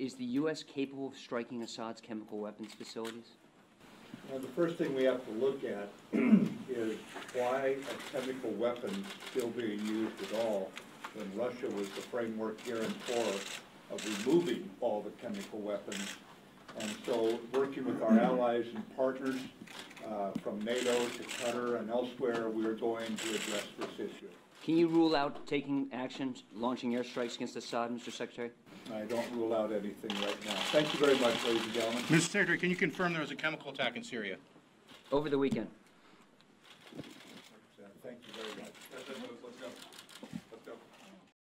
is the U.S. capable of striking Assad's chemical weapons facilities? Well, the first thing we have to look at is why a chemical weapon still being used at all when Russia was the framework guarantor of removing all the chemical weapons. And so, working with our allies and partners uh, from NATO to Qatar and elsewhere, we are going to address this issue. Can you rule out taking actions, launching airstrikes against Assad, Mr. Secretary? I don't rule out anything right now. Thank you very much, ladies and gentlemen. Mr. Secretary, can you confirm there was a chemical attack in Syria? Over the weekend,